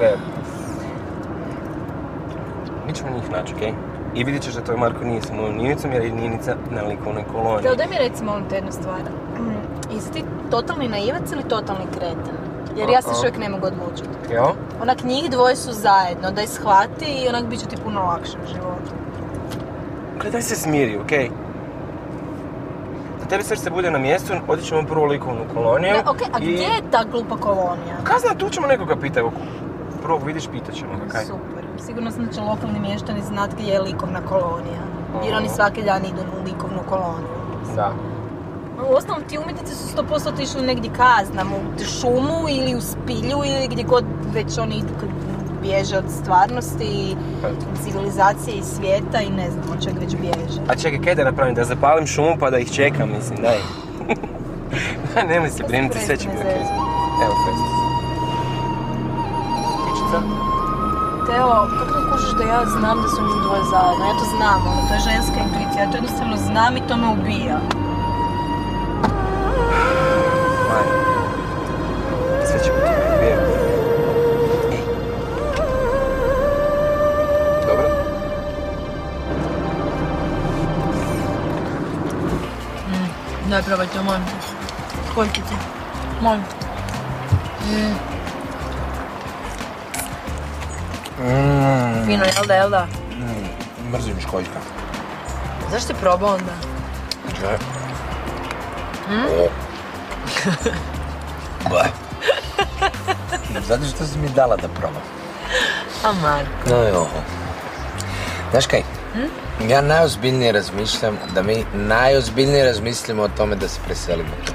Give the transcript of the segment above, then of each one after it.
Gledaj. Mi ćemo njih naći, okej? I vidjet ćeš da to Marko nije sa mojom jer je nijenica na likovnoj koloniji. Teo, daj mi reci molim te jednu stvar. Mm, Jesi ti totalni naivac ili totalni kreten? Jer ja se još uvijek ne mogu odlučiti. Jo? Onak njih dvoje su zajedno, da ih shvati i onak bit će ti puno lakše u životu. Gle, daj se smiri, okej? Da tebi srce bude na mjestu, otići ćemo u prvu likovnu koloniju. Da, okej, a i- gdje je ta glupa kolonija? Kaj zna, tu ćemo nekoga pitati. Prvog vidiš, pitat ćemo ga, kaj? Super. Sigurno sam da će lokalni mještani znat gdje je likovna kolonija. Jer oni svaki dan idu u likovnu koloniju. Da. U osnovom ti umjetnici su 100% otišli negdje kaznam, u šumu ili u spilju ili gdje god već oni idu kad bježe od stvarnosti i civilizacije i svijeta i ne znam od čeg već bježe. A čekaj, kaj da napravim? Da zapalim šumu pa da ih čekam, mislim, daj. Nemoj se brinuti, sve će biti okej. Evo, presti Teo, kako ne kužiš da ja znam da su njih dvoje zajedno? Ja to znam, ono, to je ženska intuicija, ja to jednostavno znam i to me ubija. Sve će biti. Dobro? Daj, probaj to, molim te. Koliko ti? Molim te. Mm, Fino, jel da, jel da? mrzim školjka. Zašto ti probao onda? Gle. O. Ble. Zato što si mi dala da probam. A Marko. No jo. Znaš kaj? Ja najozbiljnije razmišljam da mi najozbiljnije razmislimo o tome da se preselimo tu.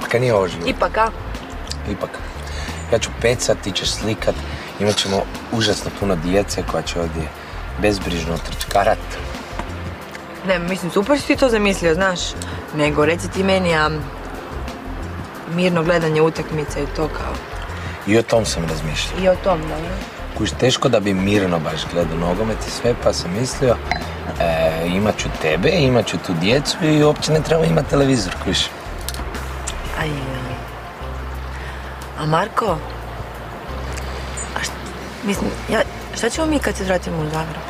Pa kaj nije ovo život? Ipak, a? Ipak. Ja ću pecat, ti ćeš slikat, imat ćemo užasno puno djece koja će ovdje bezbrižno trčkarat. Ne, mislim, super si ti to zamislio, znaš. Nego, reci ti meni, a mirno gledanje utakmice i to kao. I o tom sam razmišljao. I o tom, da? Kuš, teško da bi mirno baš gledao nogomet i sve, pa sam mislio, e, imat ću tebe, imat ću tu djecu i uopće ne treba imati televizor, kuš. Aj, aj. A Marko? Mislim, ja, šta ćemo mi kad se vratimo u Zagreb?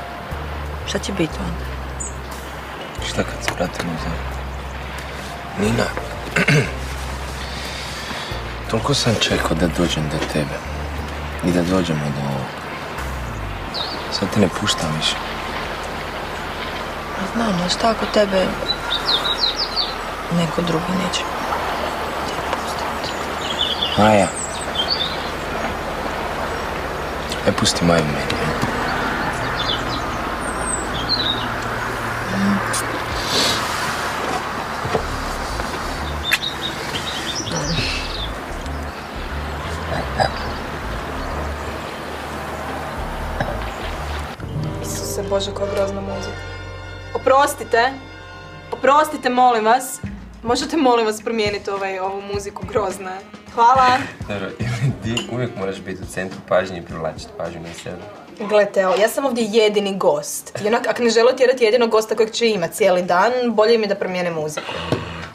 Šta će biti onda? Šta kad se vratimo u Zagreb? Nina, toliko sam čekao da dođem do tebe i da dođemo do ovog. Sad te ne puštam više. A znam, a šta ako tebe neko drugi neće? Maja. E, pusti Maju meni. Isuse Bože, koja grozna muzika. Oprostite. Oprostite, molim vas. Možete, molim vas, promijeniti ovaj, ovu muziku, grozna je. Hvala. Dobro, ti uvijek moraš biti u centru pažnje i privlačiti pažnju na sebe. Gle, Teo, ja sam ovdje jedini gost. I onak, ako ne žele tjerati jedinog gosta kojeg će imati cijeli dan, bolje mi je da promijene muziku.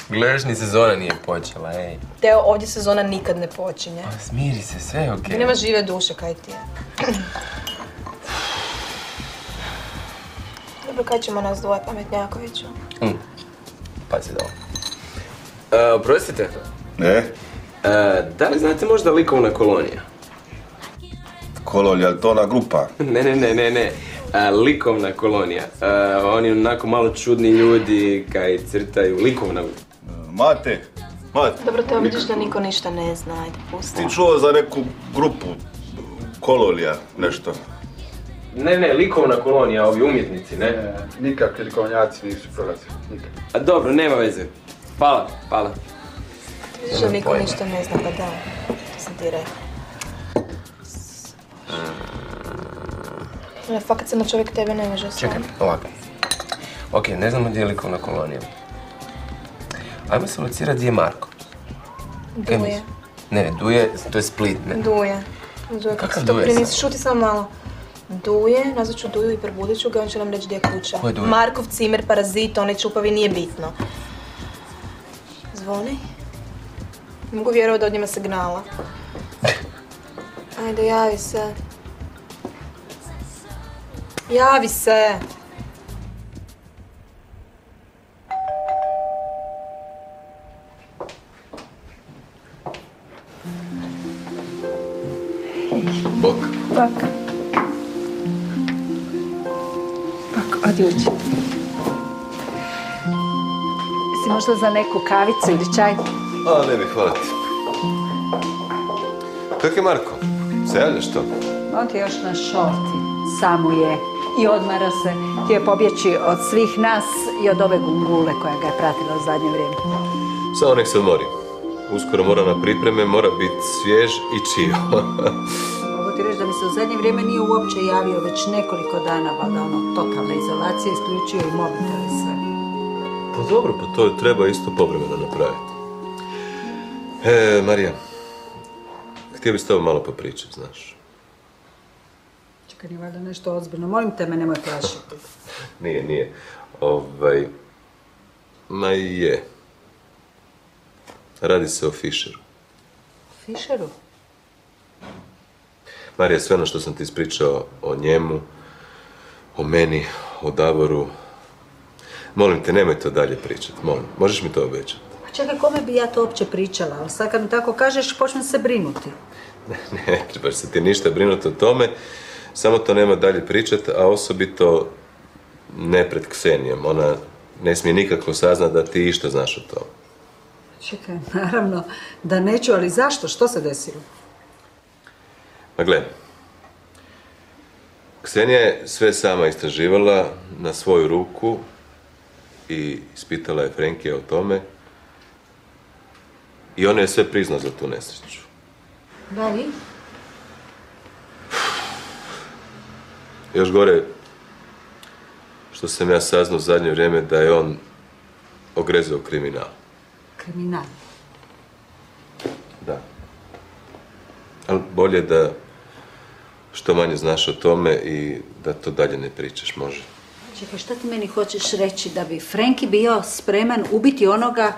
Gledaš, ni sezona nije počela, ej. Teo, ovdje sezona nikad ne počinje. Pa smiri se, sve je okej. Ti nema žive duše, kaj ti je. Dobro, kaj ćemo nas dvoje pametnjakoviću? Mm. Pazi da ovo. E, oprostite, Ne? E, da li znate možda likovna kolonija? Kolonija, je li to ona grupa? Ne, ne, ne, ne, ne. E, likovna kolonija. E, oni onako malo čudni ljudi kaj crtaju likovna. Mate, Mate, Dobro, Teo, vidiš da niko ništa ne zna, ajde, pusti. ti čuo za neku grupu? Kolonija, nešto. Ne, ne, likovna kolonija, ovi umjetnici, ne? Nikakvi likovnjaci nisu prolazili, nikad. A dobro, nema veze. Hvala, hvala. Da niko ništa ne zna, pa da. To sam ti rekao. Ne, fakat se na čovjek tebe ne može Čekaj, sam. ovako. Ok, ne znamo gdje je likovna kolonija. Ajmo se locirati gdje je Marko. Duje. Ne, ne, Duje, to je Split, ne? Duje. Duje, kako to Duje prije nisi, šuti samo malo. Duje, nazvat ću Duju i probudit ću ga, on će nam reći gdje je kuća. Ko je Duje? Markov cimer, parazit, onaj čupavi, nije bitno. Zvoni. Ne mogu vjerovati da od njima signala. Ajde, javi se. Javi se. Bok. Bak. Bak, odi uđi. Jesi možda za neku kavicu ili čaj? A, ne bih, hvala ti. Kak je Marko? Se javljaš to? On ti je još na šorti. Samo je. I odmara se. Htio je pobjeći od svih nas i od ove gungule koja ga je pratila u zadnje vrijeme. Samo nek se odmori. Uskoro mora na pripreme, mora biti svjež i čio. Mogu ti reći da mi se u zadnje vrijeme nije uopće javio već nekoliko dana, valjda ono, totalna izolacija, isključio i mobitel i sve. pa dobro, pa to treba isto povremeno napraviti. E, Marija, htio bi s tobom malo popričati, znaš. Čekaj, nije valjda nešto ozbiljno. Molim te me, nemoj plašiti. Nije, nije. Ovaj... Ma i je. Radi se o Fischeru. Fišeru? Marija, sve ono što sam ti ispričao o njemu, o meni, o Davoru, molim te, nemoj to dalje pričati, molim. Možeš mi to obećati? Pa čekaj, kome bi ja to uopće pričala? Ali sad kad mi tako kažeš, počnem se brinuti. Ne, ne trebaš se ti ništa brinuti o tome, samo to nema dalje pričati, a osobito ne pred Ksenijom. Ona ne smije nikako saznat da ti išta znaš o tome. Čekaj, naravno da neću, ali zašto? Što se desilo? Ma gle, Ksenija je sve sama istraživala na svoju ruku i ispitala je Frenkija o tome i ona je sve priznao za tu nesreću. Da li? Još gore, što sam ja saznao u zadnje vrijeme da je on ogrezao kriminal. Kriminal. Da. Ali bolje da što manje znaš o tome i da to dalje ne pričaš, može. Čekaj, šta ti meni hoćeš reći? Da bi Frenki bio spreman ubiti onoga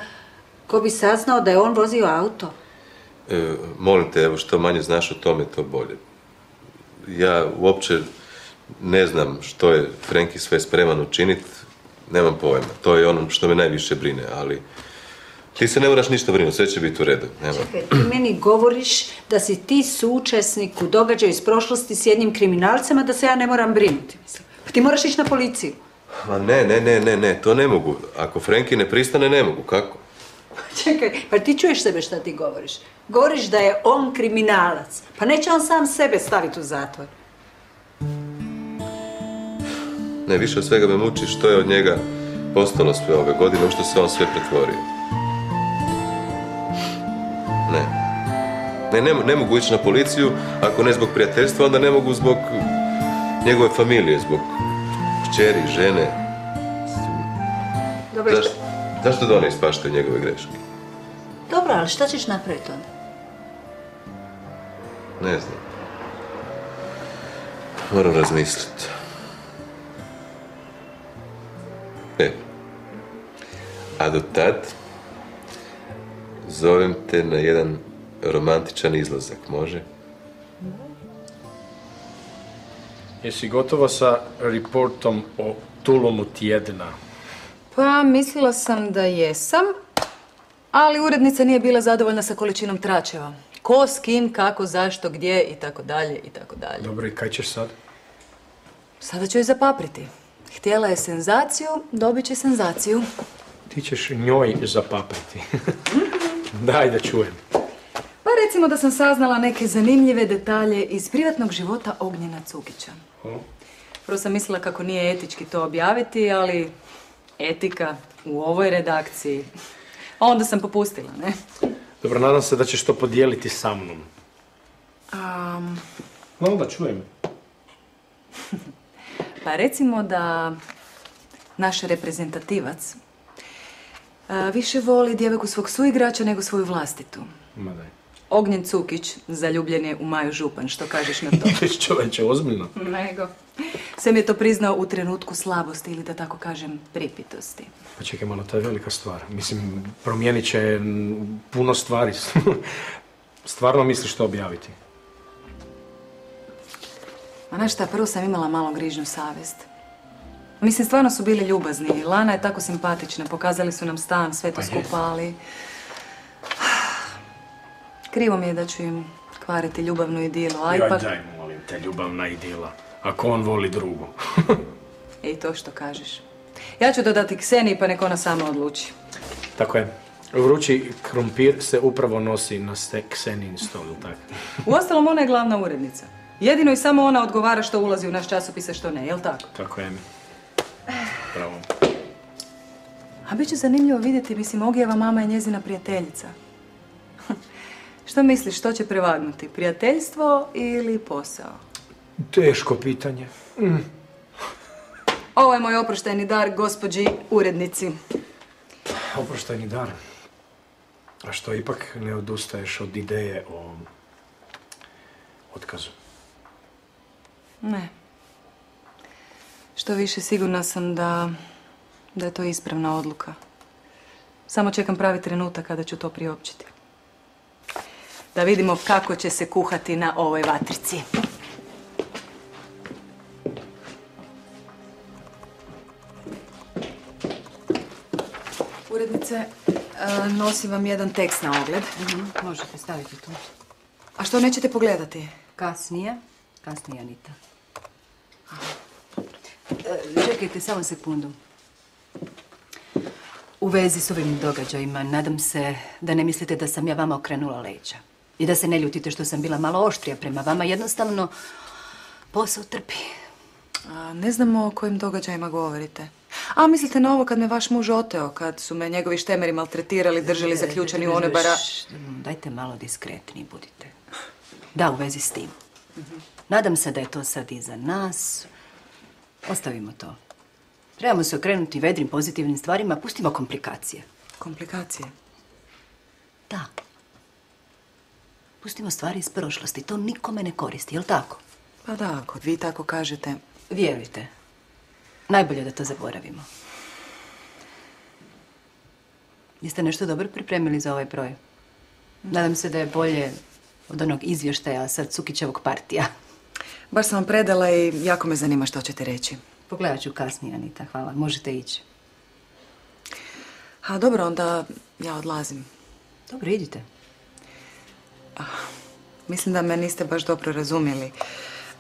ko bi saznao da je on vozio auto? E, molim te, evo, što manje znaš o tome, to bolje. Ja uopće ne znam što je Frenki sve spreman učiniti, nemam pojma. To je ono što me najviše brine, ali ti se ne moraš ništa brinuti, sve će biti u redu. Nema. Čekaj, ti meni govoriš da si ti suučesnik u događaju iz prošlosti s jednim kriminalcem, a da se ja ne moram brinuti. Mislim, Pa ti moraš ići na policiju. Ma ne, ne, ne, ne, ne, to ne mogu. Ako Frenki ne pristane, ne mogu. Kako? Čekaj, pa ti čuješ sebe šta ti govoriš? Govoriš da je on kriminalac. Pa neće on sam sebe staviti u zatvor. Ne, više od svega me muči što je od njega postalo sve ove godine, u što se on sve pretvorio. Ne. Ne, ne, ne mogu ići na policiju, ako ne zbog prijateljstva, onda ne mogu zbog njegove familije, zbog kćeri, žene. Dobro, Zašto, zašto da one ispaštaju njegove greške? Dobro, ali šta ćeš napraviti onda? Ne znam. Moram razmisliti. E. A do tad zovem te na jedan romantičan izlazak, može? Jesi gotova sa reportom o tulomu tjedna? Pa, mislila sam da jesam, ali urednica nije bila zadovoljna sa količinom tračeva. Ko, s kim, kako, zašto, gdje i tako dalje i tako dalje. Dobro, i kaj ćeš sad? Sada ću je zapapriti. Htjela je senzaciju, dobit će senzaciju. Ti ćeš njoj zapapriti. Daj da čujem. Pa recimo da sam saznala neke zanimljive detalje iz privatnog života Ognjena Cukića. Prvo sam mislila kako nije etički to objaviti, ali etika u ovoj redakciji. A onda sam popustila, ne? Dobro, nadam se da ćeš to podijeliti sa mnom. Um, No, da čujem. Pa recimo da naš reprezentativac a, više voli djevojku svog suigrača nego svoju vlastitu. Ma daj. Ognjen Cukić zaljubljen je u Maju Župan, što kažeš na to? Čovječe, ozbiljno. nego. Sve mi je to priznao u trenutku slabosti ili da tako kažem pripitosti. Pa čekaj malo, to je velika stvar. Mislim, promijenit će puno stvari. Stvarno misliš to objaviti? Ma znaš šta, prvo sam imala malo grižnju savjest. Mislim, stvarno su bili ljubazni. Lana je tako simpatična, pokazali su nam stan, sve to skupa, ali... Krivo mi je da ću im kvariti ljubavnu idilu, a Joj, ipak... daj, molim te, ljubavna idila. Ako on voli drugu. I to što kažeš. Ja ću dodati Kseniji, pa nek ona sama odluči. Tako je. Vrući krumpir se upravo nosi na ste Ksenin stol, tako? Uostalom, ona je glavna urednica. Jedino i samo ona odgovara što ulazi u naš časopis, a što ne, jel tako? Tako je mi. Bravo. A bit će zanimljivo vidjeti, mislim, Ogijeva mama je njezina prijateljica. što misliš, što će prevagnuti? Prijateljstvo ili posao? Teško pitanje. Ovo je moj oproštajni dar gospođi urednici. Oproštajni dar. A što ipak ne odustaješ od ideje o otkazu? Ne. Što više sigurna sam da, da je to ispravna odluka. Samo čekam pravi trenutak kada ću to priopćiti. Da vidimo kako će se kuhati na ovoj vatrici. Urednice, e, nosim vam jedan tekst na ogled. Možete staviti tu. A što nećete pogledati? Kasnije. Kasnije, Anita. E, Čekajte samo sekundu. U vezi s ovim događajima, nadam se da ne mislite da sam ja vama okrenula leđa. I da se ne ljutite što sam bila malo oštrija prema vama. Jednostavno, posao trpi. A, ne znamo o kojim događajima govorite. A, mislite na ovo kad me vaš muž oteo, kad su me njegovi štemeri maltretirali, držali zaključani u one bara... Dajte malo diskretni budite. Da, u vezi s tim. Nadam se da je to sad iza nas. Ostavimo to. Trebamo se okrenuti vedrim, pozitivnim stvarima, pustimo komplikacije. Komplikacije. Da. Pustimo stvari iz prošlosti, to nikome ne koristi, jel tako? Pa da, ako vi tako kažete. Vjerujte. Najbolje da to zaboravimo. Jeste nešto dobro pripremili za ovaj broj? Nadam se da je bolje od onog izvještaja sa Cukićevog partija. Baš sam vam predala i jako me zanima što ćete reći. Pogledat ću kasnije, Anita, hvala. Možete ići. A dobro, onda ja odlazim. Dobro, idite. Mislim da me niste baš dobro razumjeli.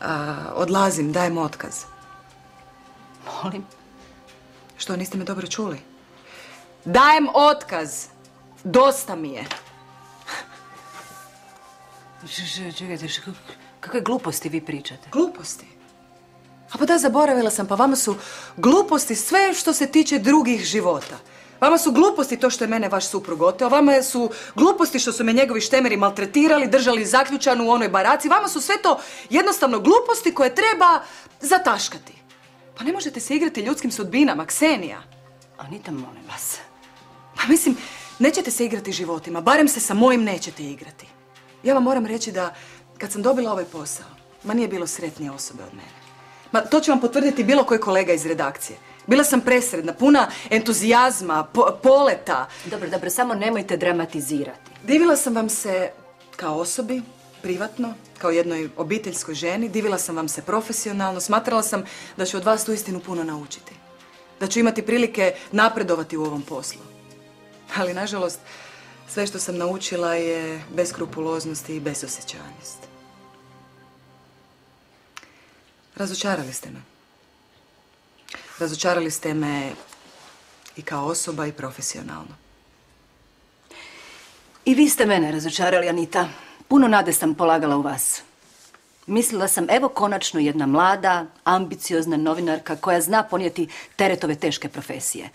A, odlazim, dajem otkaz. Molim. Što, niste me dobro čuli? Dajem otkaz! Dosta mi je. Čekajte, kakve gluposti vi pričate? Gluposti. A pa da, zaboravila sam, pa vama su gluposti sve što se tiče drugih života. Vama su gluposti to što je mene vaš suprug oteo, vama su gluposti što su me njegovi štemeri maltretirali, držali zaključanu u onoj baraci, vama su sve to jednostavno gluposti koje treba zataškati. Pa ne možete se igrati ljudskim sudbinama, Ksenija. Anita, molim vas. Pa mislim, nećete se igrati životima, barem se sa mojim nećete igrati. Ja vam moram reći da kad sam dobila ovaj posao, ma nije bilo sretnije osobe od mene. Ma to će vam potvrditi bilo koji kolega iz redakcije. Bila sam presredna, puna entuzijazma, po- poleta. Dobro, dobro, samo nemojte dramatizirati. Divila sam vam se kao osobi, privatno, kao jednoj obiteljskoj ženi. Divila sam vam se profesionalno. Smatrala sam da ću od vas uistinu puno naučiti. Da ću imati prilike napredovati u ovom poslu. Ali, nažalost, sve što sam naučila je beskrupuloznost i besosjećajnost. Razočarali ste me. Razočarali ste me i kao osoba i profesionalno. I vi ste mene razočarali, Anita. Puno nade sam polagala u vas. Mislila sam, evo konačno jedna mlada, ambiciozna novinarka koja zna ponijeti teret ove teške profesije.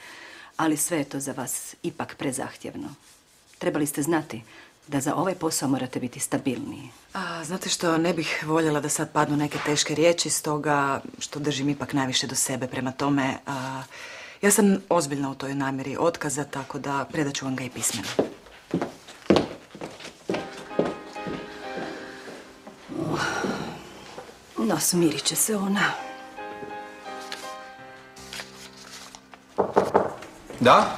Ali sve je to za vas ipak prezahtjevno. Trebali ste znati da za ovaj posao morate biti stabilniji. A, znate što, ne bih voljela da sad padnu neke teške riječi, stoga što držim ipak najviše do sebe. Prema tome, a, ja sam ozbiljna u toj namjeri otkaza, tako da predat ću vam ga i pismeno. No, smirit će se ona. Da?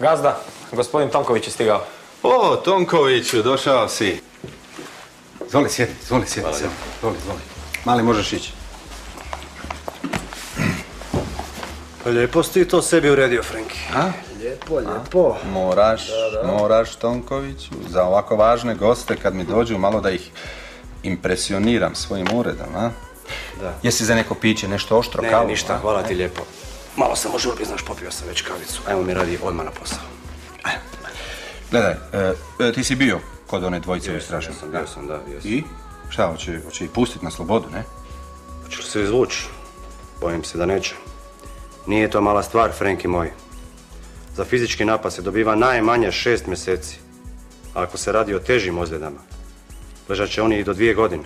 Gazda, gospodin Tomković je stigao. O, Tonkoviću, došao si. Zvoli, sjedi, zvoli, sjedi, sjedi. Zvoli, zvoli. Mali, možeš ići. Pa lijepo si ti to sebi uredio, Frenki. A? Lijepo, lijepo. Moraš, moraš, Tonkoviću, za ovako važne goste kad mi dođu malo da ih impresioniram svojim uredom, a? Da. Jesi za neko piće, nešto oštro, Ne, kavu? ništa, a? hvala ti lijepo. Malo sam u žurbi, znaš, popio sam već kavicu. Ajmo mi radi odmah na posao. Gledaj, e, e, ti si bio kod one dvojice u istražnom. Jesam, bio sam, da, jesam. I? Šta, hoće, hoće ih pustit na slobodu, ne? Hoće li se izvući? Bojim se da neće. Nije to mala stvar, Frenki moj. Za fizički napad se dobiva najmanje šest mjeseci. A ako se radi o težim ozljedama, ležat će oni i do dvije godine.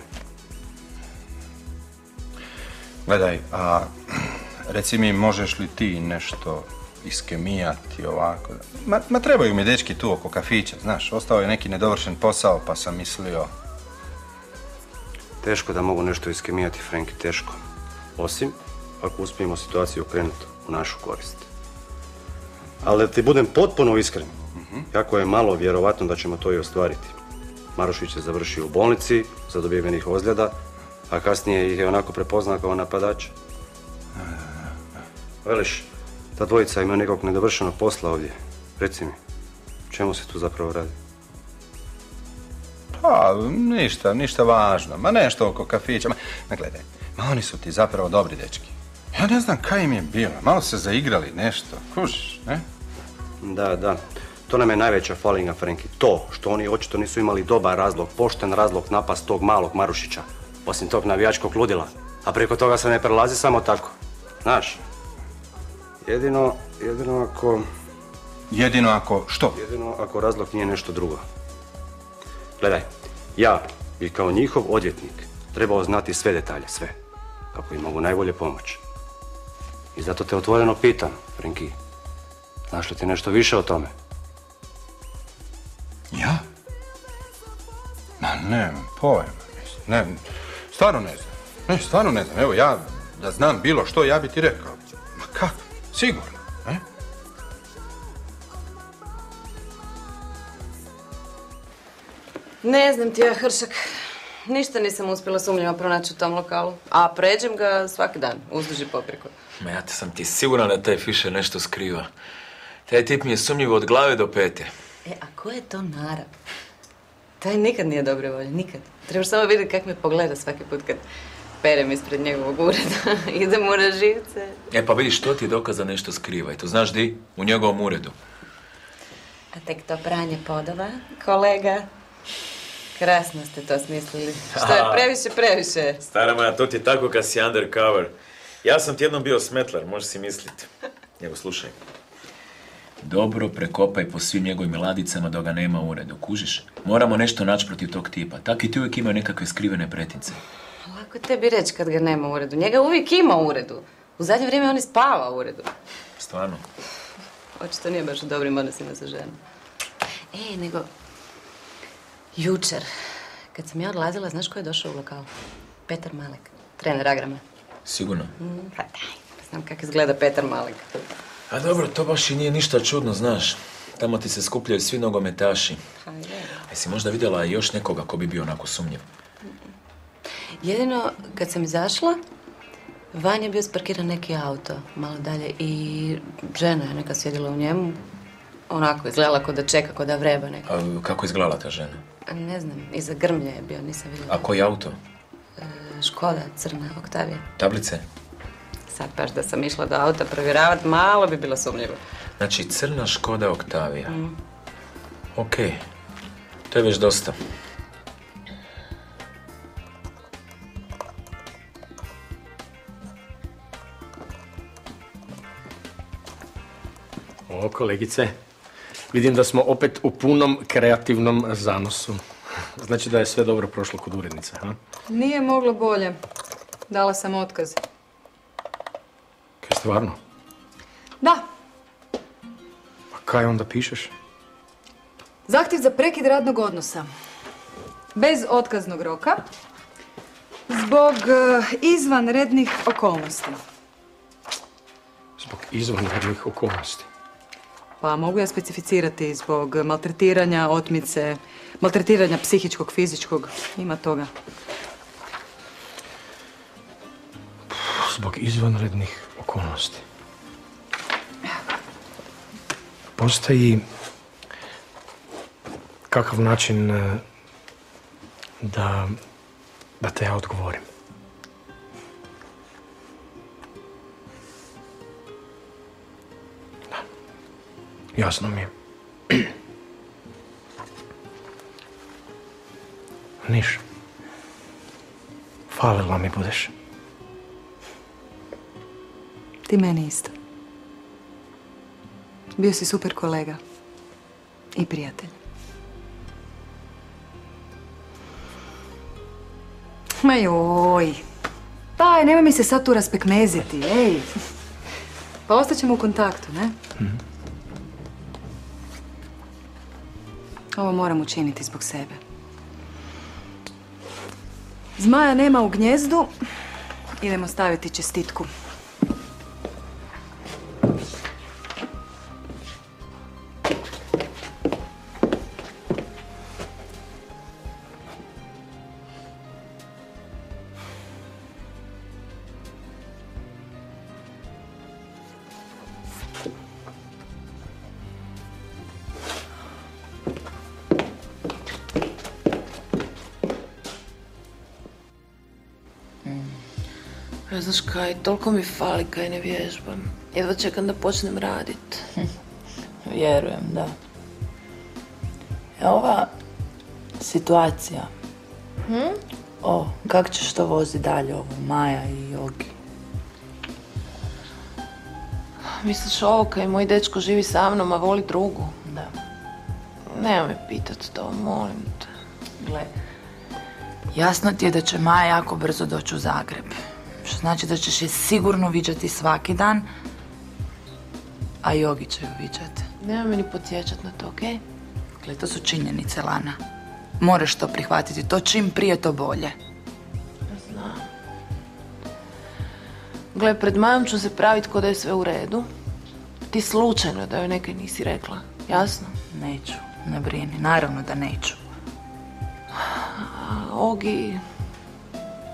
Gledaj, a reci mi možeš li ti nešto iskemijati ovako? Ma, ma trebaju mi dečki tu oko kafića, znaš, ostao je neki nedovršen posao pa sam mislio... Teško da mogu nešto iskemijati, Frenki, teško. Osim ako uspijemo situaciju okrenuti u našu korist. Ali da ti budem potpuno iskren, jako je malo vjerovatno da ćemo to i ostvariti. Marušić je završio u bolnici za dobivenih ozljeda, a kasnije ih je onako prepoznao kao napadač. Veliš, ta dvojica ima nekog nedovršenog posla ovdje. Reci mi, čemu se tu zapravo radi? Pa, ništa, ništa važno. Ma nešto oko kafića. Ma, ma gledaj, ma oni su ti zapravo dobri dečki. Ja ne znam kaj im je bilo. Malo se zaigrali nešto. Kužiš, ne? Da, da. To nam je najveća falinga, Frenki. To što oni očito nisu imali dobar razlog, pošten razlog napast tog malog Marušića. Osim tog navijačkog ludila. A preko toga se ne prelazi samo tako. Znaš, jedino, jedino ako, Jedino ako, što? jedino ako razlog nije nešto drugo. Gledaj, ja bi kao njihov odvjetnik trebao znati sve detalje, sve. Kako im mogu najbolje pomoći. I zato te otvoreno pitam, Frenki. Znaš li ti nešto više o tome? Ja? Ma nemam pojma. mislim, Ne, stvarno ne znam. Ne, stvarno ne znam. Evo ja, da znam bilo što, ja bi ti rekao. Sigurno, ne? Ne znam ti ja, Hršak. Ništa nisam uspjela sumnjivo pronaći u tom lokalu. A pređem ga svaki dan, uzduž i popreko. Ma ja te sam ti siguran da taj Fischer nešto skriva. Taj tip mi je sumnjiv od glave do pete. E, a ko je to narav? Taj nikad nije dobre volje, nikad. Trebaš samo vidjeti kako me pogleda svaki put kad perem ispred njegovog ureda. Idem na živce. E pa vidiš, to ti je dokaz da nešto skriva. I to znaš di? U njegovom uredu. A tek to pranje podova, kolega. Krasno ste to smislili. Što je previše, previše. Stara moja, to ti je tako kad si undercover. Ja sam ti jednom bio smetlar, možeš si misliti. Evo, slušaj. Dobro prekopaj po svim njegovim ladicama dok ga nema u uredu, kužiš? Moramo nešto naći protiv tog tipa. Taki ti uvijek imaju nekakve skrivene pretince. Lako tebi reći kad ga nema u uredu. Njega uvijek ima u uredu. U zadnje vrijeme on i spava u uredu. Stvarno. Očito nije baš u dobrim odnosima sa ženom. E, nego... Jučer, kad sam ja odlazila, znaš ko je došao u lokal? Petar Malek, trener Agrama. Sigurno. Mm, pa daj, znam kako izgleda Petar Malek. A dobro, to baš i nije ništa čudno, znaš. Tamo ti se skupljaju svi nogometaši. Hajde. A jesi možda vidjela još nekoga ko bi bio onako sumnjiv? Jedino, kad sam izašla, van je bio sparkiran neki auto, malo dalje, i žena je neka sjedila u njemu. Onako, izgledala kod da čeka, kod da vreba neka. A kako izgledala ta žena? A Ne znam, iza grmlje je bio, nisam vidjela. A koji auto? Škoda, crna, Oktavija. Tablice? Sad baš da sam išla do auta provjeravat, malo bi bilo sumnjivo. Znači, crna Škoda Oktavija. Ok, to je već dosta. O, kolegice, vidim da smo opet u punom kreativnom zanosu. Znači da je sve dobro prošlo kod urednice, ha? Nije moglo bolje. Dala sam otkaz. Kaj stvarno? Da, Pa kaj onda pišeš? zahtjev za prekid radnog odnosa. Bez otkaznog roka. Zbog eh, izvanrednih okolnosti. Zbog izvanrednih okolnosti. Pa mogu ja specificirati zbog maltretiranja, otmice, maltretiranja psihičkog, fizičkog, ima toga. zbog izvanrednih okolnosti. Postoji kakav način e, da, da te ja odgovorim. Jasno mi je. Niš. Falila mi budeš. Ti meni isto. Bio si super kolega. I prijatelj. Ma joj. Daj, nemoj mi se sad tu raspekmeziti, ej. Pa ostaćemo u kontaktu, ne? Ovo moram učiniti zbog sebe. Zmaja nema u gnjezdu. Idemo staviti čestitku. Ja, znaš kaj, toliko mi fali kaj ne vježbam. Jedva čekam da počnem radit. Vjerujem, da. E, ova situacija, Hm? o, kak ćeš to vozi dalje, ovo, Maja i Jogi? Misliš ovo kaj moj dečko živi sa mnom, a voli drugu? Da. Nema me pitat to, molim te. Gle, jasno ti je da će Maja jako brzo doći u Zagreb. Što znači da ćeš je sigurno viđati svaki dan, a Jogi će ju viđati. Nema me ni podsjećat na to, okej? Gle, to su činjenice, Lana. Moraš to prihvatiti, to čim prije to bolje. Znam. Gle, pred Majom ću se pravit ko da je sve u redu. Ti slučajno da joj nekaj nisi rekla, jasno? Neću, ne brini, naravno da neću. A Ogi...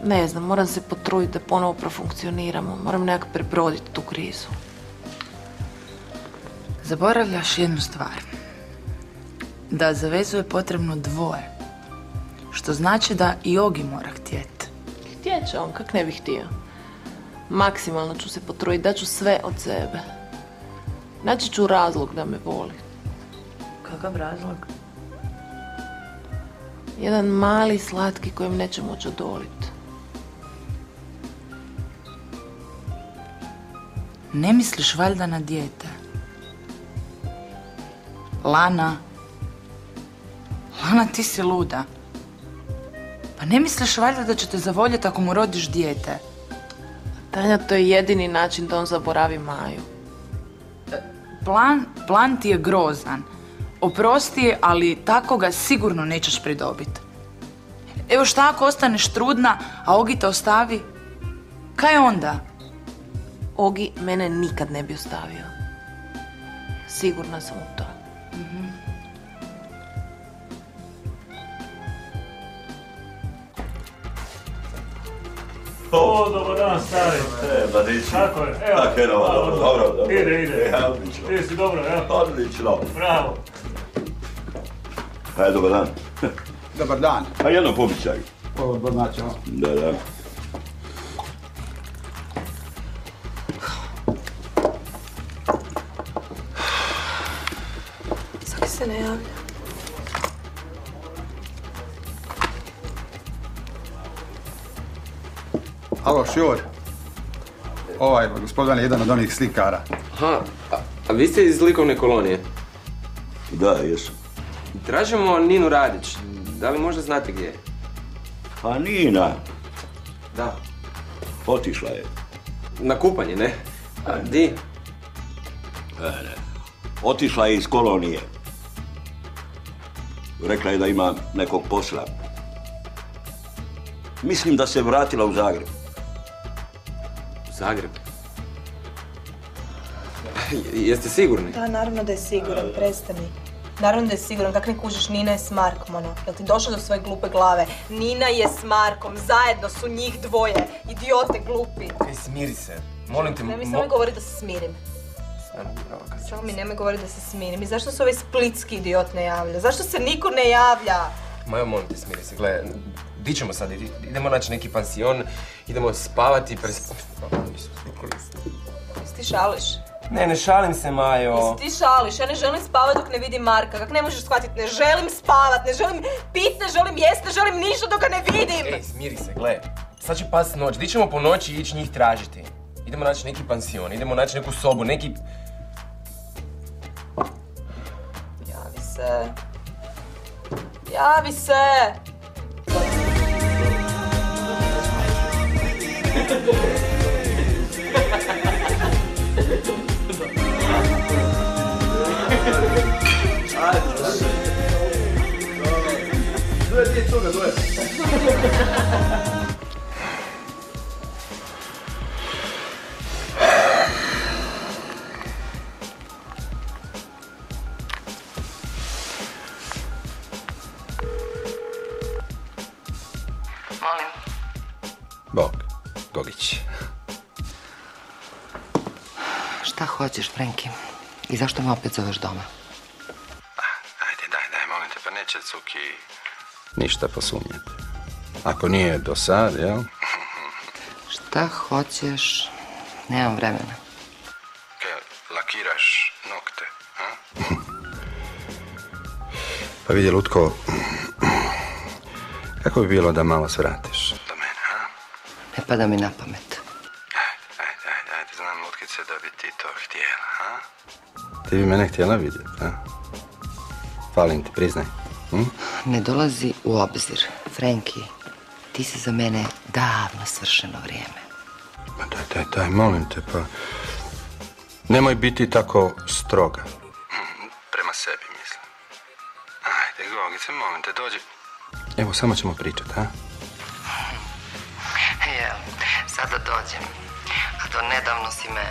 Ne znam, moram se potruditi da ponovo profunkcioniramo. Moram nekak prebroditi tu krizu. Zaboravljaš jednu stvar. Da za vezu je potrebno dvoje. Što znači da i Jogi mora htjeti. Htjet će on, kak ne bi htio. Maksimalno ću se potruditi, daću sve od sebe. Naći ću razlog da me voli. Kakav razlog? Jedan mali slatki kojem neće moći odoliti. Ne misliš valjda na dijete? Lana. Lana, ti si luda. Pa ne misliš valjda da će te zavoljeti ako mu rodiš dijete? Tanja, to je jedini način da on zaboravi Maju. Plan, plan ti je grozan. Oprosti, ali tako ga sigurno nećeš pridobiti. Evo šta ako ostaneš trudna, a Ogi te ostavi? Kaj onda? Ogi mene nikad ne bi ostavio. Sigurna sam u to. O, dobar dan, stari. E, mladići. Kako je? Evo. Kako je, dobro, dobro, dobro, dobro. Ide, ide. E, odlično. Ti si dobro, ja? Odlično. Bravo. Hajde, dobar dan. Dobar dan. A jedno pobičaj. Dobar dan, ćemo. Da, da. Svaki se ne javlja. Alo, Šjor. Ovaj gospodin je jedan od onih slikara. Aha, a, a vi ste iz likovne kolonije? Da, jesam. Tražimo Ninu Radić. Da li možda znate gdje je? A Nina, Da. otišla je. Na kupanje, ne? A di? Ne, ne. Otišla je iz kolonije. Rekla je da ima nekog posla. Mislim da se vratila u Zagreb. U Zagreb? Jeste sigurni? Da, naravno da je siguran, prestani. Naravno da je siguran, kak ne kužiš, Nina je s Markom, ono. Jel ti došlo do svoje glupe glave? Nina je s Markom, zajedno su njih dvoje. Idiote glupi. Ej, smiri se. Molim te, Ne mi mo- samo govori da se smirim. Samo mi nemoj govoriti da se smirim. I zašto se ovaj splitski idiot ne javlja? Zašto se niko ne javlja? Majo, molim te, smiri se. Gle, di ćemo sad? Ide- Idemo naći neki pansion, idemo spavati, pres... Ti šališ? Ne, ne šalim se, Majo. Jesi ti šališ? Ja ne želim spavat dok ne vidim Marka. Kak ne možeš shvatiti? Ne želim spavat, ne želim pit, ne želim jest, ne želim ništa dok ga ne vidim! Ej, smiri se, gle. Sad će pas noć. Di ćemo po noći ići njih tražiti? Idemo naći neki pansion, idemo naći neku sobu, neki... Javi se. Javi se! Molim. Bog, Gogić. Šta hoćeš, Frenki? I zašto me opet zoveš doma? Ništa posumnjati. Ako nije do sad, jel? Šta hoćeš? Nemam vremena. Kaj, lakiraš nokte, a? Pa vidi, Lutko, kako bi bilo da malo svratiš do mene, a? Ne pada mi na pamet. Ajde, ajde, ajde, znam, Lutkice, da bi ti to htjela, a? Ti bi mene htjela vidjeti, a? Falim ti, priznaj. Hm? Ne dolazi u obzir. Frenki, ti si za mene davno svršeno vrijeme. Ma daj, daj, daj, molim te, pa... Nemoj biti tako stroga. Prema sebi, mislim. Ajde, Gogice, molim te, dođi. Evo, samo ćemo pričati, a? Jel, sada dođem. A do nedavno si me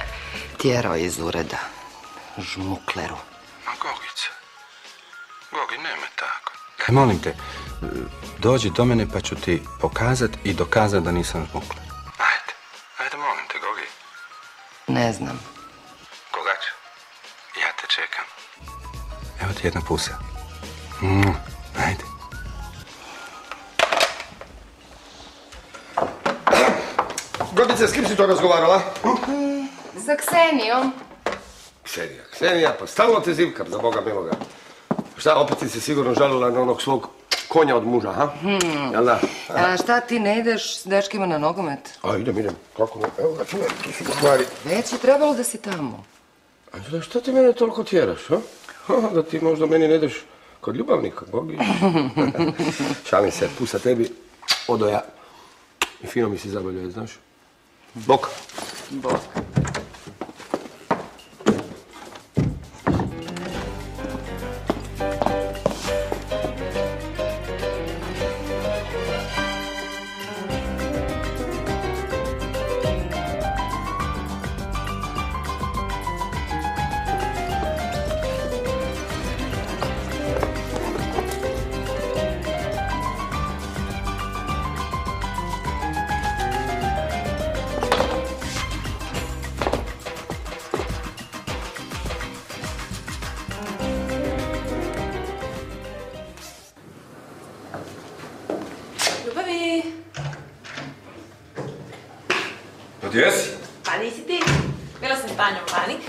tjerao iz ureda. Žmukleru. Ma Gogice, Gogi, nema tako. Daj, molim te, dođi do mene pa ću ti pokazat i dokazat da nisam žmukler. Ajde, ajde, molim te, Gogi. Ne znam. Gogač, ja te čekam. Evo ti jedna pusa. Mm, ajde. Godice, s kim si to razgovarala? Za Ksenijom. Ksenija, Ksenija, pa stalno te zivkam, za Boga miloga. Šta, opet si se sigurno žalila na onog svog konja od muža, ha? Hmm. Jel da? A šta ti ne ideš s dečkima na nogomet? A, idem, idem. Kako ne? Evo, računaj, tu su stvari. Već je trebalo da si tamo. Anđela, šta ti mene toliko tjeraš, ha? Ha, Da ti možda meni ne ideš kod ljubavnika, Bogi. Šalim se, pusa tebi, odoja. I fino mi se zabaljuje, znaš? Bok. Bok.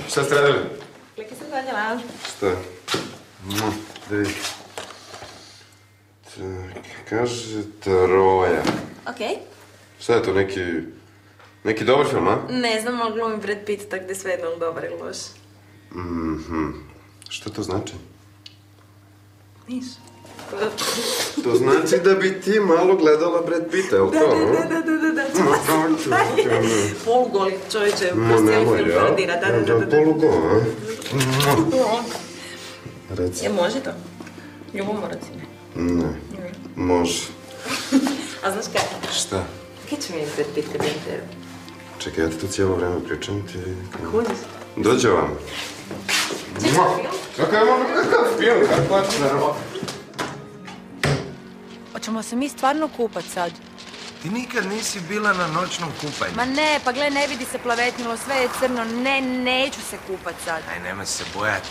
Šta ste radili? Kliki sam donijela. Šta? Mm, daj. Tak, kaže Troja. Okej. Šta je to, neki... Neki dobar film, a? Ne znam, ali glumi Brad Pitt, tak da je sve jedno dobar ili loš. Mhm. Šta to znači? Niš. To znači da bi ti malo gledala Brad Pitta, je li Da, to? da, da, da, da, da, Ma, Polugoli čovječe, kroz cijeli nemoj, film paradira, da, da, da, da. Polugo, a? Reci. Je, može to? Ljubomora si ne. Ne. Može. A znaš kaj? Šta? Kaj će mi Brad Pitt kad tebe? Čekaj, ja ti tu cijelo vreme pričam ti... Kudiš? Dođe vam. Čekaj film? Kakav je ono kakav film, kakva roba. Hoćemo se mi stvarno kupat sad? Ti nikad nisi bila na noćnom kupanju. Ma ne, pa gle, ne vidi se plavetnilo, sve je crno. Ne, neću se kupat sad. Aj, nemoj se bojat.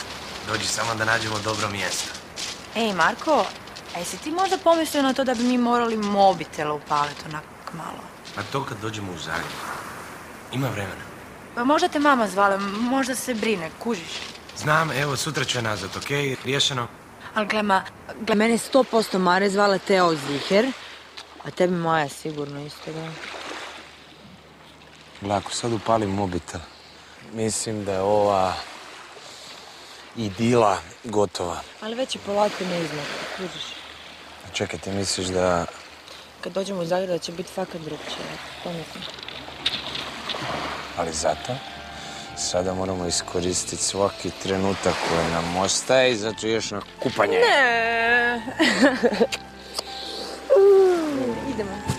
Dođi samo da nađemo dobro mjesto. Ej, Marko, a jesi ti možda pomislio na to da bi mi morali mobitele upaliti onak malo? A to kad dođemo u Zagreb. Ima vremena. Pa možda te mama zvala, možda se brine, kužiš. Znam, evo, sutra ću je nazvat, okej? Riješeno? Ali gle, ma, gle, mene 100% Mare zvala Teo Ziher, a tebi Maja sigurno isto, da. Gle, ako sad upalim mobitel, mislim da je ova idila gotova. Ali već je polako ne izmak, kužiš. Čekaj, ti misliš da... Kad dođemo u Zagreb da će biti fakat drugčije, to mislim. Ali zato, sada moramo iskoristiti svaki trenutak koji nam ostaje i zato još na kupanje. Ne. Idemo.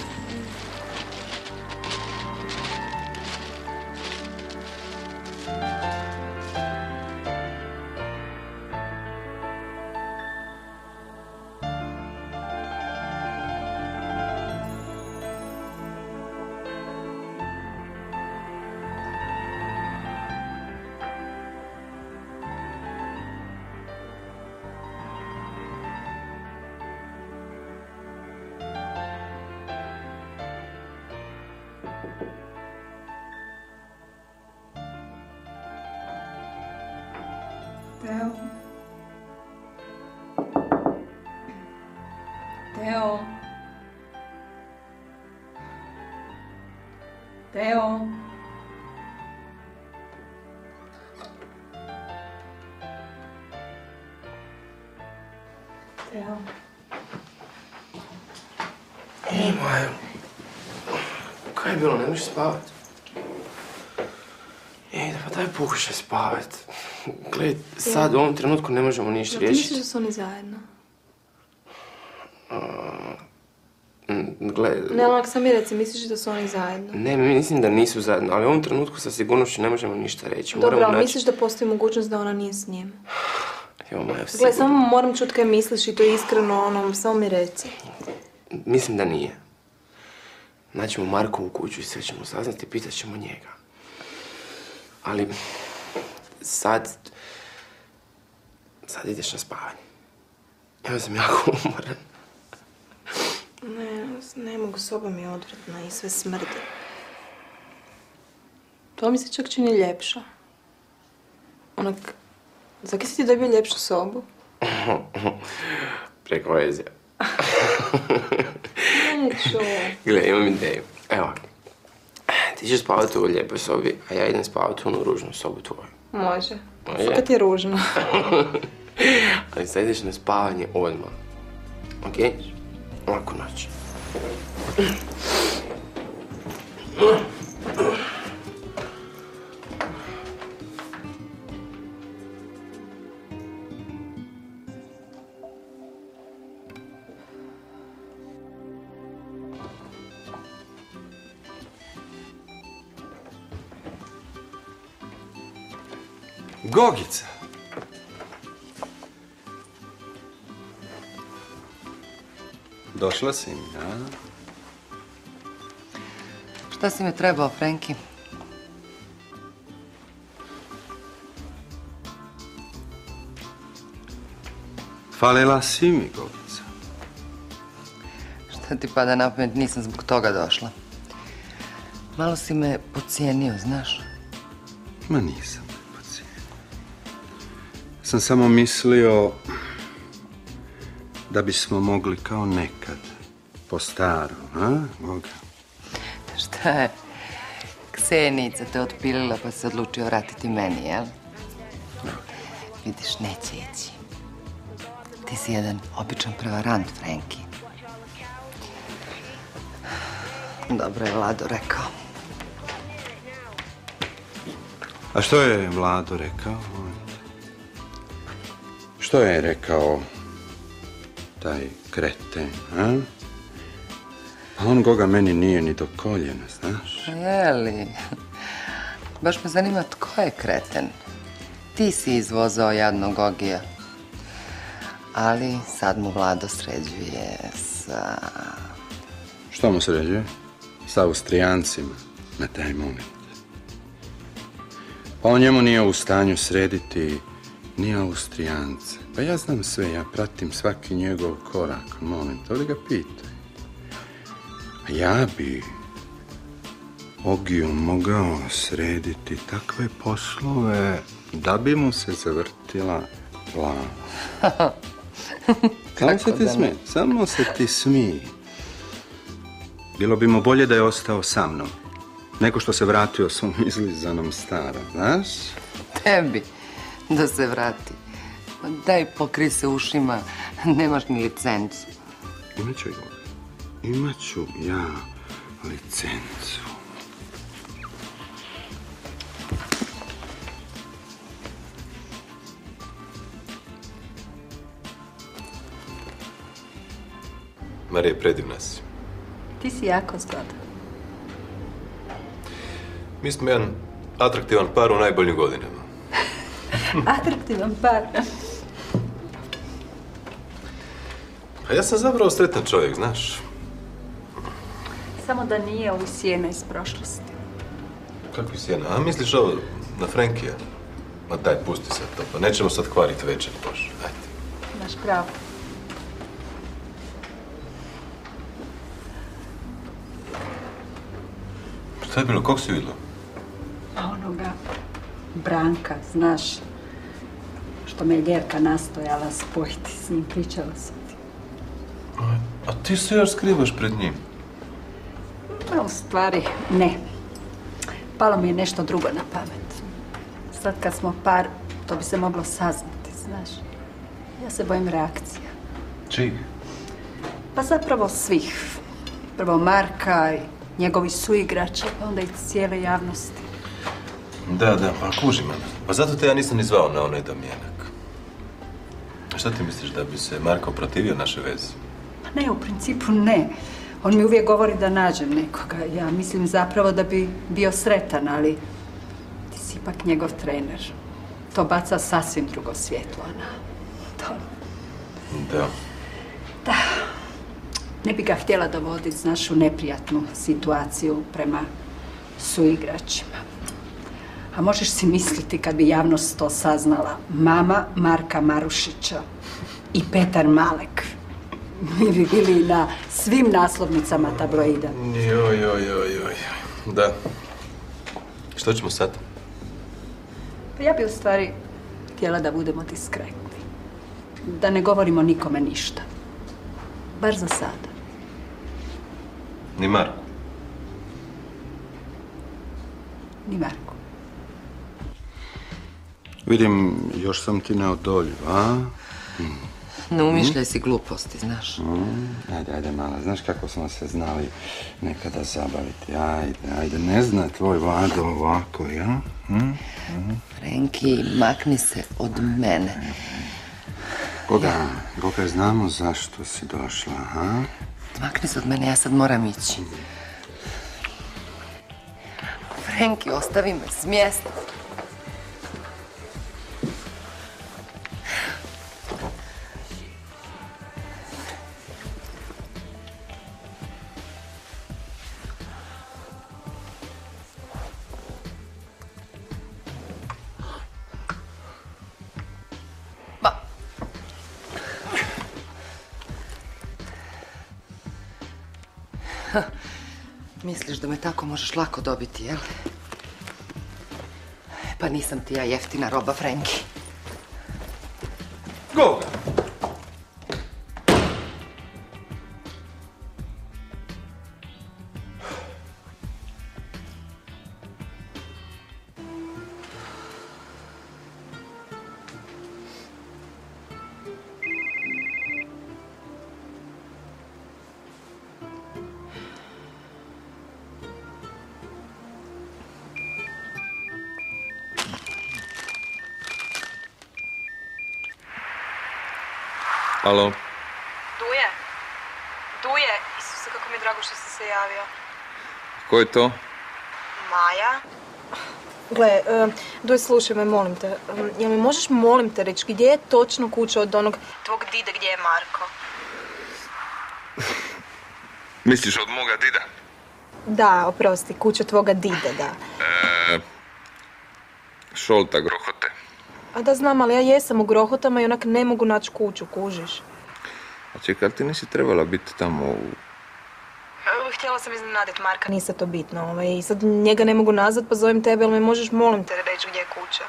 Teo. Teo. Teo. Teo. Ej, Majo. Kaj je bilo, ne možeš spavat? Ej, pa daj pokušaj spavat. Gled, sad u ovom trenutku ne možemo ništa Jel ti misliš riješiti. da su oni zajedno? Gle, Ne, onak sam mi reci, misliš da su oni zajedno? ne, mislim da nisu zajedno, ali u ovom trenutku sa sigurnošću ne možemo ništa reći. Dobro, Moramo ali naći... misliš da postoji mogućnost da ona nije s njim? Evo, Majo, Gle, sigurno. samo moram čut kaj misliš i to iskreno, ono, samo mi reci. Mislim da nije. Naćemo Markovu kuću i sve ćemo saznati, pitat ćemo njega. Ali, sad... Sad ideš na spavanje. Ja sam jako umoran. Ne, ne mogu, soba mi je odvratna i sve smrdi. To mi se čak čini ljepša. Onak, zakaj si ti dobio ljepšu sobu? Preko veze. Neću. Gle, imam ideju. Evo. Ti ćeš spavati u lijepoj sobi, a ja idem spavati u onu ružnu sobu tvoju. Može. Može? Fakat je ružno. Ali sad ideš na spavanje odmah. Okej? Laku noć. Gogica. Došla si mi, a? Šta si mi trebao, Frenki? Falila si mi, Gogica. Šta ti pada na pamet, nisam zbog toga došla. Malo si me pocijenio, znaš? Ma nisam. Sam samo mislio da bismo mogli kao nekad, po starom, a, Goga? Šta je? Ksenica te otpilila pa se odlučio vratiti meni, jel? Vidiš, neće ići. Ti si jedan običan prevarant, Frenki. Dobro je Vlado rekao. A što je Vlado rekao? Što je rekao taj kreten, a? Pa on Goga meni nije ni do koljena, znaš? Jeli? Baš me zanima tko je kreten. ti si izvozao jadnog Ogija. Ali sad mu Vlado sređuje sa... Što mu sređuje? Sa Austrijancima. Na taj moment. Pa on njemu nije u stanju srediti ni Austrijance. Pa ja znam sve, ja pratim svaki njegov korak. Moment, ovdje ga pitaj. A ja bi Ogiju mogao srediti takve poslove da bi mu se zavrtila glava. Samo se ti smije, samo se ti smiji. Bilo bi mu bolje da je ostao sa mnom. Nego što se vratio svom izlizanom starom, znaš? Tebi da se vrati. Ma Daj pokri se ušima, nemaš ni licencu. Imaću, imaću ja licencu. Marija, predivna si. Ti si jako zgodan. Mi smo jedan atraktivan par u najboljim godinama. Atraktivan par. A ja sam zapravo sretan čovjek, znaš. Samo da nije ovi sjena iz prošlosti. Kakvi sjena? A misliš ovo na Frankija? Ma daj, pusti sad to, pa nećemo sad kvariti večer, bože. Ajde. Imaš pravo. Šta je bilo, kog si vidjela? A onoga Branka, znaš, što me je Ljerka nastojala spojiti s njim, pričala sam ti. A ti se još skrivaš pred njim. A u stvari, ne. Palo mi je nešto drugo na pamet. Sad kad smo par, to bi se moglo saznati, znaš. Ja se bojim reakcija. Čih? Pa zapravo svih. Prvo Marka i njegovi suigrači, pa onda i cijele javnosti. Da, da, pa kuži me. Pa zato te ja nisam ni zvao na onaj domjenak. Šta ti misliš, da bi se Marko protivio naše vezi? Pa ne, u principu ne. On mi uvijek govori da nađem nekoga. Ja mislim zapravo da bi bio sretan, ali ti si ipak njegov trener. To baca sasvim drugo svjetlo na to. Da. Ne bi ga htjela dovoditi, znaš, u neprijatnu situaciju prema suigračima. A možeš si misliti kad bi javnost to saznala. Mama Marka Marušića i Petar Malek. Mi bi bili na svim naslovnicama tabloida. Joj, joj, joj, joj. Da. Što ćemo sad? Pa ja bi u stvari htjela da budemo diskretni. Da ne govorimo nikome ništa. Bar za sada. Ni Marko. Ni Marko. Vidim, još sam ti neodoljiv, a? Ne umišljaj si gluposti, znaš. Mm, Ajde, ajde, mala, znaš kako smo se znali nekada zabaviti. Ajde, ajde, ne zna tvoj Vlado ovako, ja? Frenki, makni se od mene. Koga, koga znamo zašto si došla, a? Makni se od mene, ja sad moram ići. Frenki, ostavi me s mjesta. Misliš da me tako možeš lako dobiti, jel? Pa nisam ti ja jeftina roba, Frenki. Ko je to? Maja? Gle, e, doj slušaj me, molim te. Um, Jel mi možeš, molim te, reći gdje je točno kuća od onog tvog dide gdje je Marko? Misliš od moga dida? Da, oprosti, kuća tvoga dide, da. E, šolta grohote. A da znam, ali ja jesam u grohotama i onak ne mogu naći kuću, kužiš. A čekaj, ti nisi trebala biti tamo u... E, Htjela sam iznenadit Marka, nije sad to bitno. Ovaj, I sad njega ne mogu nazvat, pa zovem tebe, ali mi možeš, molim te, reći gdje je kuća.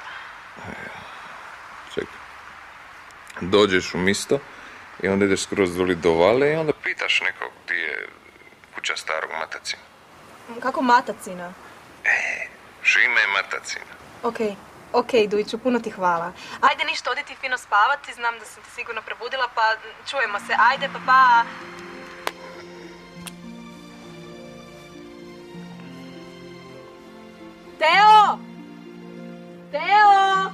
Čekaj. Dođeš u misto i onda ideš skroz doli do vale i onda pitaš nekog ti je kuća starog matacina. Kako matacina? Šime matacina. Okej, okej, Dujiću, puno ti hvala. Ajde ništa, odi ti fino spavati, znam da sam te sigurno probudila, pa čujemo se. Ajde, pa pa. Teo! Teo!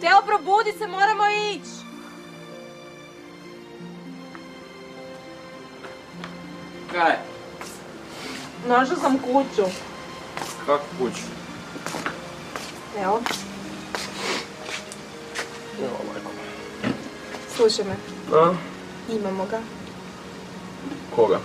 Teo, probudi se, moramo ići! Kaj? Našla sam kuću. Kako kuću? Evo. Slušaj me, A? imamo ga. Koga?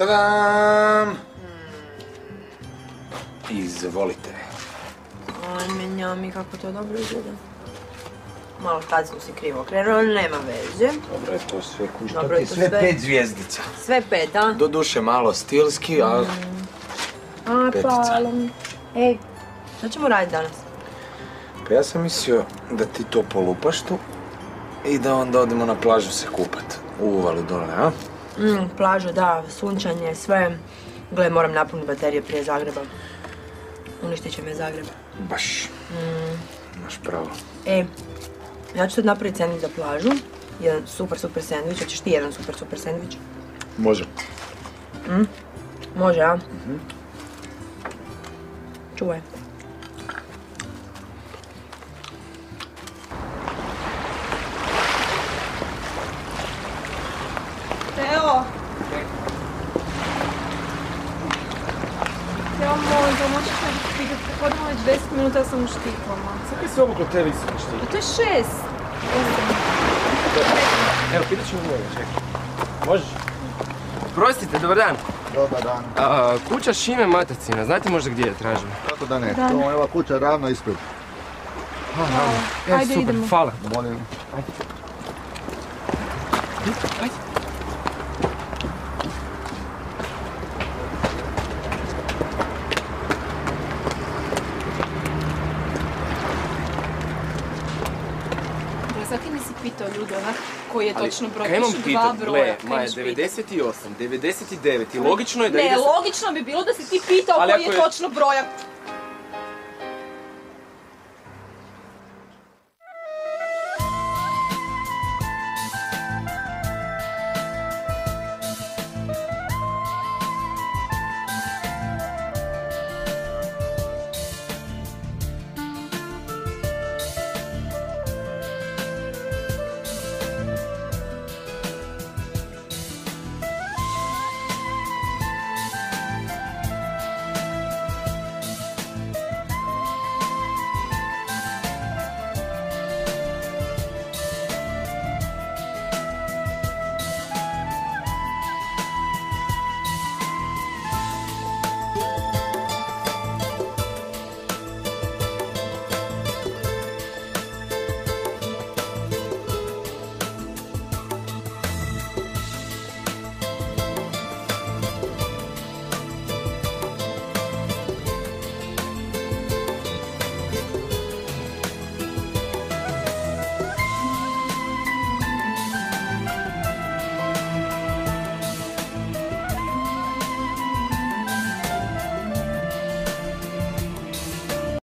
Tadam! Izvolite. Ajme, njami, kako to dobro izgleda. Malo tad smo si krivo krenuli, nema veze. Dobro je to sve kušta. Je to sve. pet zvijezdica. Sve pet, a? Doduše malo stilski, ali... A, Petica. hvala mi. Ej, šta ćemo raditi danas? Pa ja sam mislio da ti to polupaš tu i da onda odemo na plažu se kupat. U uvalu dole, a? Mm, plaža, da, sunčanje, sve. Gle, moram napuniti baterije prije Zagreba. Uništit će me Zagreb. Baš, Mm. imaš pravo. E, ja ću sad napraviti sandvič za plažu. Jedan super, super sandvič. Hoćeš ti jedan super, super sandvič? Može. Mm? Može, a? Čuvaj. Minuta, sam u štiklama. Sve se obuklo te visokošti. A to je šest. Evo, pitat ćemo njega, čekaj. Možeš? Prostite, dobar dan. Dobar dan. A, kuća Šime Matacina, znate možda gdje je tražim? Kako da ne? Da. To je ova kuća ravno ispred. E, Ajde, super, idemo. hvala. Molim. Gle, sad nisi pitao ljude onak koji je točno broj. Pišu dva broja. Gle, kaj ma je imaš pitat? 98, 99 i logično je da Ne, ide... logično bi bilo da si ti pitao Ali koji je je- točno brojak.